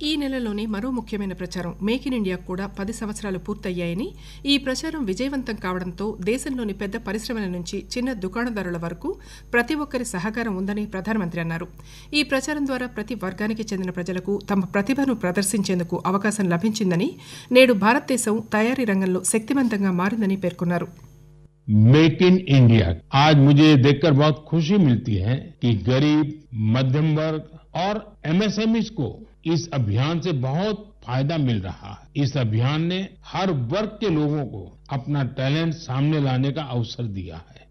ఈ నెలలోనే మరో ముఖ్యమైన ప్రచారం మేక్ ఇన్ ఇండియా కూడా పది సంవత్సరాలు పూర్తయ్యాయని ఈ ప్రచారం విజయవంతం కావడంతో దేశంలోని పెద్ద పరిశ్రమల నుంచి చిన్న దుకాణదారుల వరకు ప్రతి ఒక్కరి సహకారం ఉందని ప్రధానమంత్రి అన్నారు ఈ ప్రచారం ద్వారా ప్రతి వర్గానికి చెందిన ప్రజలకు తమ ప్రతిభను ప్రదర్శించేందుకు అవకాశం లభించిందని నేడు భారతదేశం తయారీ రంగంలో శక్తివంతంగా మారిందని పేర్కొన్నారు मेक इन इंडिया आज मुझे ये देखकर बहुत खुशी मिलती है कि गरीब मध्यम वर्ग और एमएसएमईज को इस अभियान से बहुत फ़ायदा मिल रहा है। इस अभियान ने हर वर्ग के लोगों को अपना टैलेंट सामने लाने का अवसर दिया है।